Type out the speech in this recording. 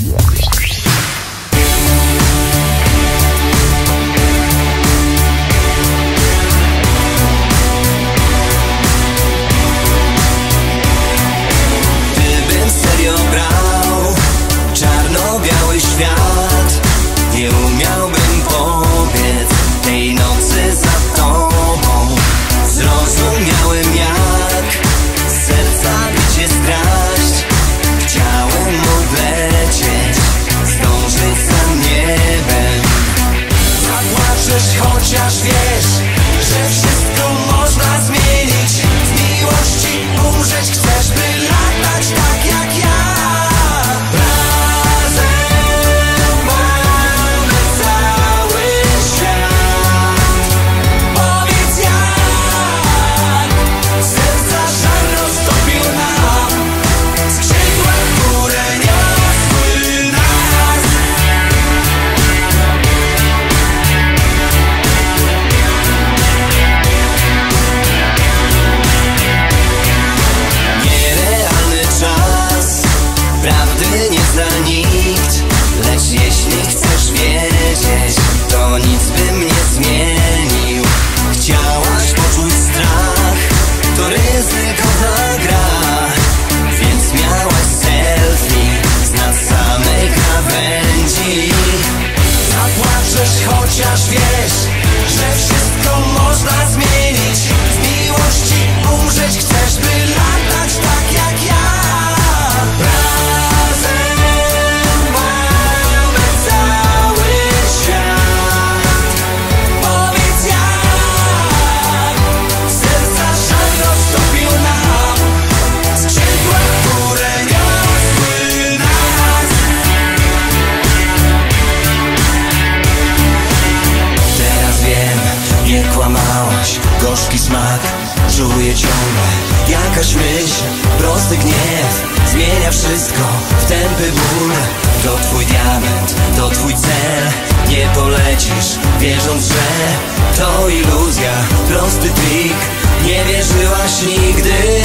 Yeah. chociaż wiesz, że wszystko czuć gorzki smak. Czuję ciągle jakaś myśl, prosty gniew. Zmienia wszystko w tępy ból. To twój diament, to twój cel. Nie polecisz, wierząc, że to iluzja Prosty trik, nie wierzyłaś nigdy.